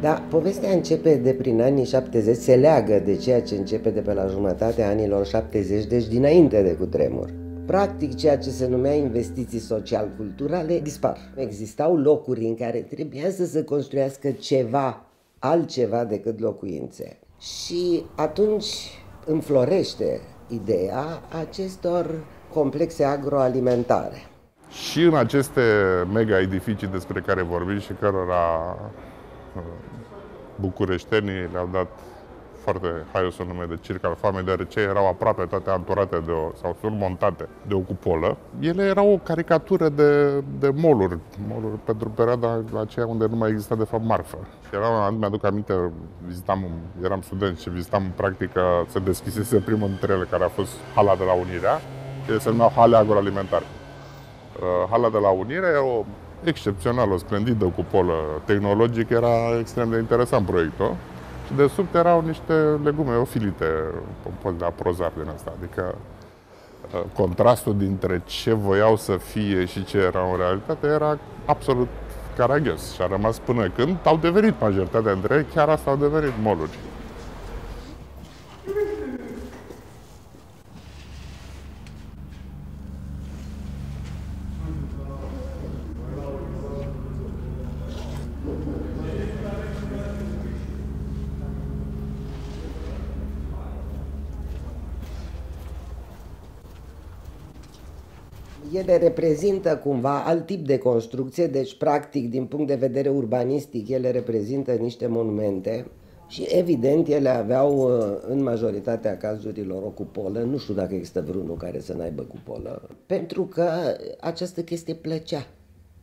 Da, povestea începe de prin anii 70, se leagă de ceea ce începe de pe la jumătatea anilor 70, deci dinainte de cutremur. Practic, ceea ce se numea investiții social-culturale dispar. Existau locuri în care trebuia să se construiască ceva, altceva decât locuințe. Și atunci înflorește ideea acestor complexe agroalimentare. Și în aceste mega edificii despre care vorbim și cărora uh, bucureștenii le-au dat foarte haiosul nume de circ al famei, deoarece erau aproape toate anturate de o, sau surmontate de o cupolă. Ele erau o caricatură de, de moluri, moluri pentru perioada aceea unde nu mai exista de fapt marfă. Și eram, mi-aduc aminte, vizitam, eram student și vizitam practic se deschisese primul dintre ele, care a fost hala de la Unirea, se numea Hale Agroalimentare. Uh, hala de la Unire e o excepțională, o splendidă cupolă tehnologică, era extrem de interesant proiectul. Și de sub erau niște legume ofilite, un post de aprozar din asta. Adică uh, contrastul dintre ce voiau să fie și ce erau în realitate era absolut caragios și a rămas până când au devenit majoritatea dintre ei, chiar asta au devenit moluri. Ele reprezintă cumva alt tip de construcție, deci practic din punct de vedere urbanistic ele reprezintă niște monumente și evident ele aveau uh, în majoritatea cazurilor o cupolă, nu știu dacă există vreunul care să n-aibă cupolă, pentru că această chestie plăcea.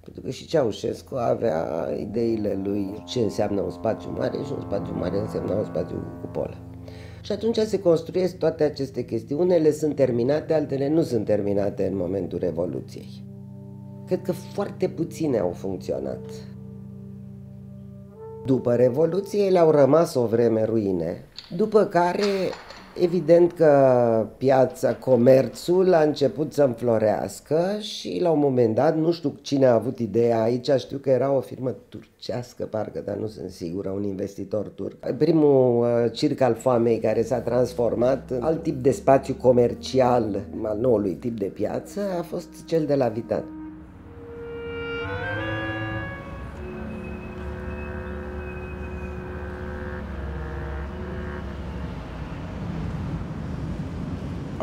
Pentru că și Ceaușescu avea ideile lui ce înseamnă un spațiu mare și un spațiu mare înseamnă un spațiu cu cupolă. Și atunci se construiesc toate aceste chestii. Unele sunt terminate, altele nu sunt terminate în momentul Revoluției. Cred că foarte puține au funcționat. După Revoluție le-au rămas o vreme ruine, după care Evident că piața, comerțul a început să înflorească și la un moment dat, nu știu cine a avut ideea aici, știu că era o firmă turcească, parcă, dar nu sunt sigură, un investitor turc. Primul uh, circ al foamei care s-a transformat în alt tip de spațiu comercial al noului tip de piață a fost cel de la Vitan.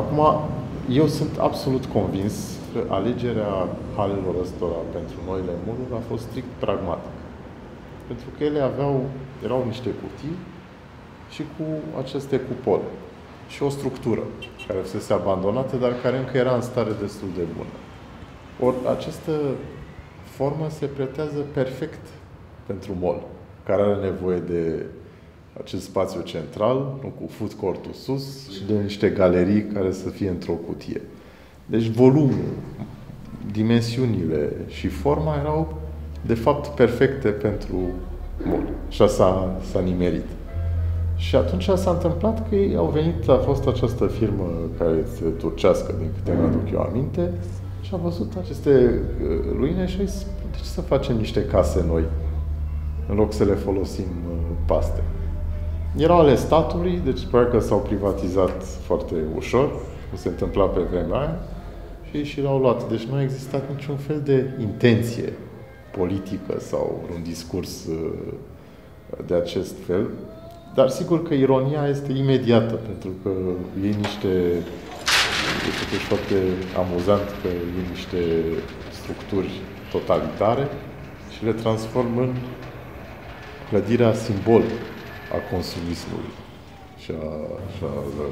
Acum, eu sunt absolut convins că alegerea halelor ăstora pentru noile mururi a fost strict pragmatică. Pentru că ele aveau, erau niște cutii și cu aceste cupole și o structură care fusese abandonată, dar care încă era în stare destul de bună. Ori această formă se pretează perfect pentru mol, care are nevoie de acest spațiu central, cu food court sus și de niște galerii care să fie într-o cutie. Deci volumul, dimensiunile și forma erau de fapt perfecte pentru mol. Așa s-a, s-a nimerit. Și atunci s-a întâmplat că ei au venit, a fost această firmă care este turcească, din câte mi aduc eu aminte, și a văzut aceste uh, ruine și a zis, de ce să facem niște case noi, în loc să le folosim uh, paste? Erau ale statului, deci probabil că s-au privatizat foarte ușor, cum se întâmpla pe vremea aia, și și l-au luat. Deci nu a existat niciun fel de intenție politică sau un discurs uh, de acest fel. Dar sigur că ironia este imediată, pentru că e niște e totuși foarte amuzant că e niște structuri totalitare și le transform în clădirea simbol a consumismului și a, și a, a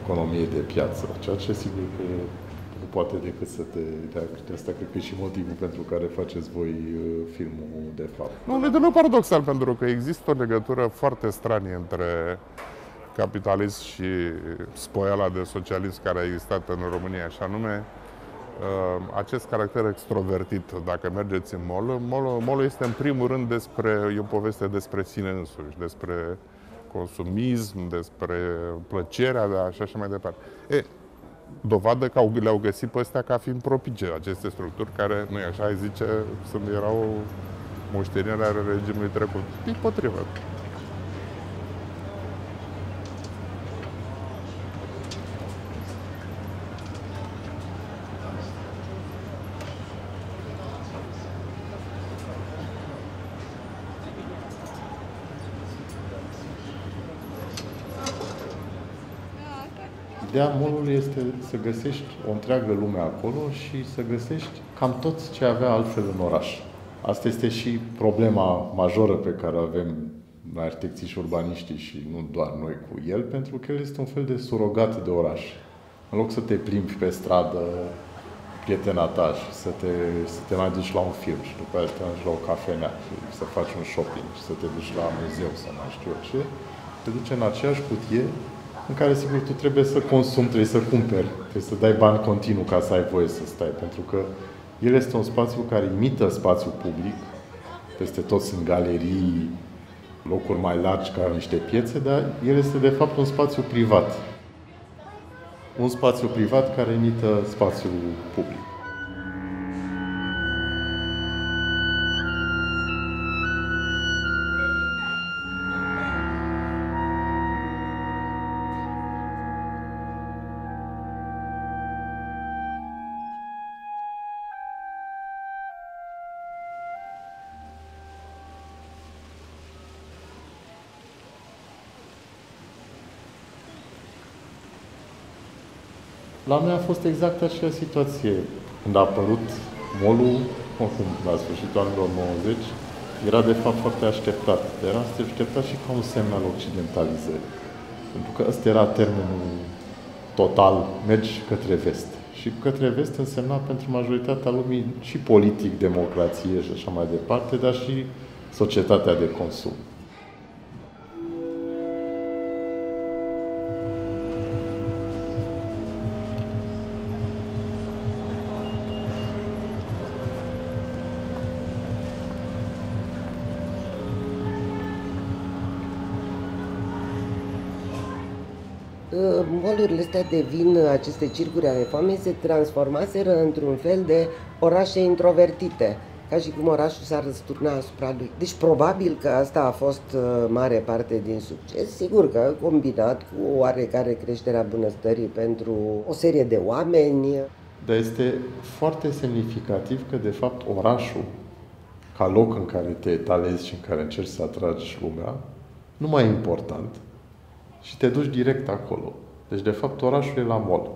economiei de piață. Ceea ce sigur că nu poate decât să te dea. Asta cred că e și motivul pentru care faceți voi uh, filmul de fapt. Nu, nu e paradoxal, pentru că există o legătură foarte stranie între capitalism și spoiala de socialism care a existat în România, și anume Uh, acest caracter extrovertit, dacă mergeți în mall, mall, mall este în primul rând despre, e o poveste despre sine însuși, despre consumism, despre plăcerea de și așa mai departe. E, dovadă că au, le-au găsit pe astea ca fiind propice aceste structuri care, nu e așa, ai zice, sunt, erau moștenirea regimului trecut. Din potrivă. Ideea molului este să găsești o întreagă lume acolo și să găsești cam tot ce avea altfel în oraș. Asta este și problema majoră pe care o avem noi arhitecții și urbaniștii și nu doar noi cu el, pentru că el este un fel de surogat de oraș. În loc să te plimbi pe stradă, prietena ta și să te, să te mai duci la un film și după aceea să te duci la o cafenea și să faci un shopping și să te duci la muzeu să mai știu eu ce, te duce în aceeași cutie în care, sigur, tu trebuie să consumi, trebuie să cumperi, trebuie să dai bani continuu ca să ai voie să stai, pentru că el este un spațiu care imită spațiul public, peste tot sunt galerii, locuri mai largi ca niște piețe, dar el este de fapt un spațiu privat. Un spațiu privat care imită spațiul public. La noi a fost exact aceeași situație. Când a apărut molul, oricum la sfârșitul anilor 90, era de fapt foarte așteptat. Era așteptat și ca un semn al occidentalizării. Pentru că ăsta era termenul total, mergi către vest. Și către vest însemna pentru majoritatea lumii și politic, democrație și așa mai departe, dar și societatea de consum. Molurile astea devin, aceste circuri ale foamei, se transformaseră într-un fel de orașe introvertite, ca și cum orașul s-ar răsturna asupra lui. Deci probabil că asta a fost uh, mare parte din succes, sigur că combinat cu oarecare creșterea bunăstării pentru o serie de oameni. Dar este foarte semnificativ că, de fapt, orașul, ca loc în care te etalezi și în care încerci să atragi lumea, nu mai e important, și te duci direct acolo. Deci, de fapt, orașul e la mol.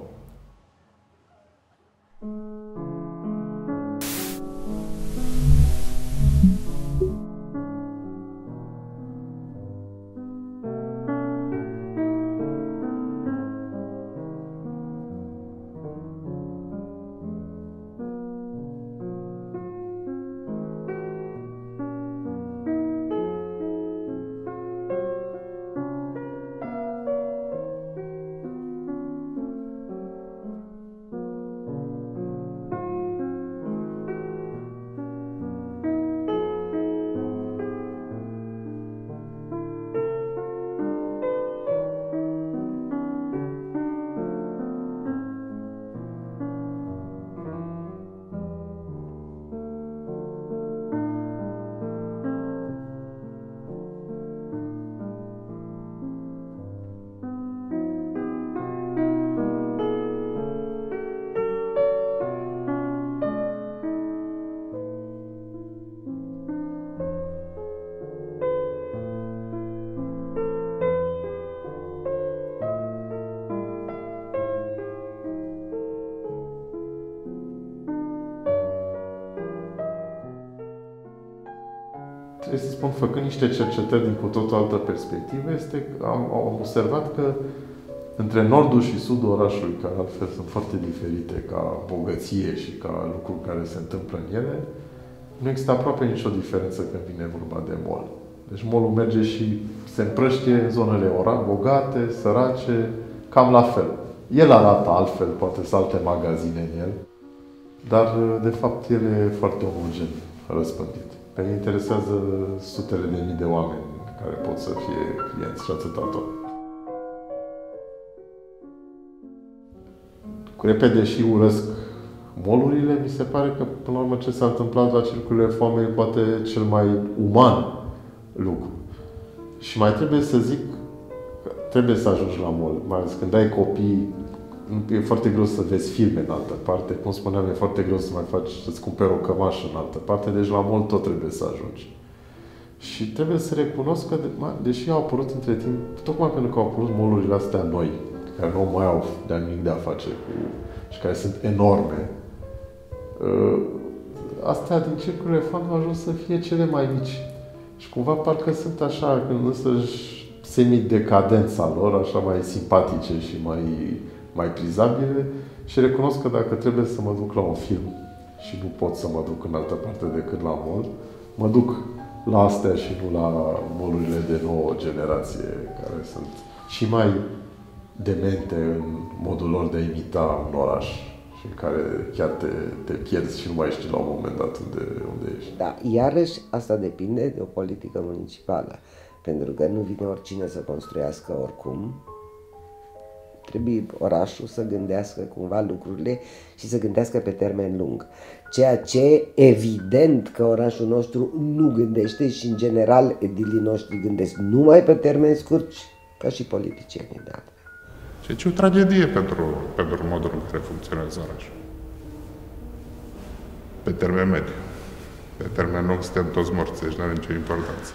Trebuie să spun, făcând niște cercetări din cu totul altă perspectivă, este că am, am observat că între nordul și sudul orașului, care altfel sunt foarte diferite ca bogăție și ca lucruri care se întâmplă în ele, nu există aproape nicio diferență când vine vorba de mol. Deci molul merge și se împrăștie în zonele ora, bogate, sărace, cam la fel. El arată altfel, poate să alte magazine în el, dar de fapt el e foarte omogen răspândit. Pe mine interesează sutele de mii de oameni care pot să fie clienți și atâta tot. Cu repede și urăsc Molurile, mi se pare că, până la urmă, ce s-a întâmplat la circurile foame e poate cel mai uman lucru. Și mai trebuie să zic că trebuie să ajungi la mol, mai ales când ai copii, e foarte greu să vezi filme în altă parte. Cum spuneam, e foarte greu să mai faci, să-ți cumperi o cămașă în altă parte, deci la mol tot trebuie să ajungi. Și trebuie să recunosc că, deși au apărut între timp, tocmai pentru că au apărut molurile astea noi, care nu mai au de nimic de a face cu, și care sunt enorme, ă, astea din circurile fan au ajuns să fie cele mai mici. Și cumva parcă sunt așa, când însăși semi-decadența lor, așa mai simpatice și mai, mai prizabile și recunosc că dacă trebuie să mă duc la un film și nu pot să mă duc în altă parte decât la mall, mă duc la astea și nu la molurile de nouă generație, care sunt și mai demente în modul lor de a imita un oraș și în care chiar te, te pierzi și nu mai știi la un moment dat unde, unde ești. Da, iarăși asta depinde de o politică municipală, pentru că nu vine oricine să construiască oricum, Trebuie orașul să gândească cumva lucrurile și să gândească pe termen lung. Ceea ce evident că orașul nostru nu gândește și în general edilii noștri gândesc numai pe termen scurt, ca și politicienii de altfel. Ceea ce e o tragedie pentru, pentru modul în care funcționează orașul. Pe termen mediu. Pe termen lung suntem toți morți, deci nu are nicio importanță.